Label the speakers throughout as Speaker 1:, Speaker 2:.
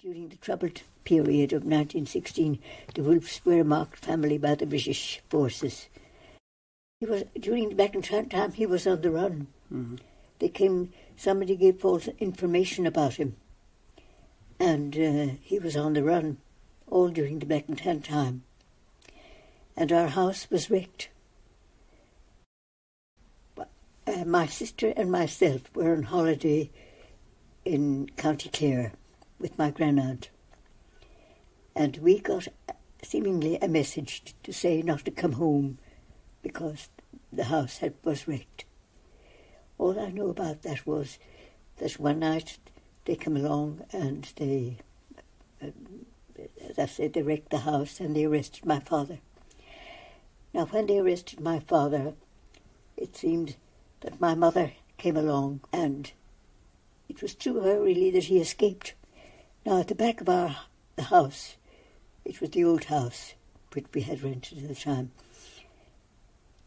Speaker 1: During the troubled period of 1916, the Wolfes were a marked family by the British forces. He was during the Black and Tan time. He was on the run. Mm-hmm. They came. Somebody gave false information about him, and uh, he was on the run all during the Black and Tan time. And our house was wrecked. Uh, my sister and myself were on holiday in County Clare with my grandaunt. And we got seemingly a message to say not to come home because the house had, was wrecked. All I know about that was that one night they came along and they, uh, as I said, they wrecked the house and they arrested my father. Now, when they arrested my father, it seemed that my mother came along and it was through her really that he escaped. Now, at the back of our the house, it was the old house which we had rented at the time,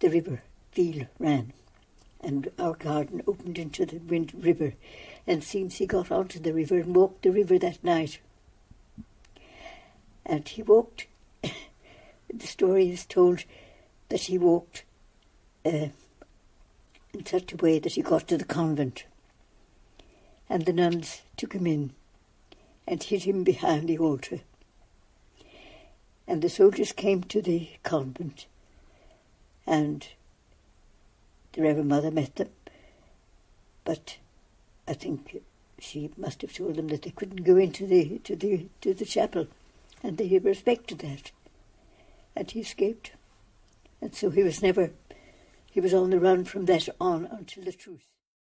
Speaker 1: the river, Feale, ran, and our garden opened into the wind river, and seems he got onto the river and walked the river that night. And he walked, the story is told that he walked uh, in such a way that he got to the convent, and the nuns took him in and hid him behind the altar. And the soldiers came to the convent, and the Reverend Mother met them. But I think she must have told them that they couldn't go into the to the to the chapel, and they respected that. And he escaped, and so he was never. He was on the run from that on until the truce.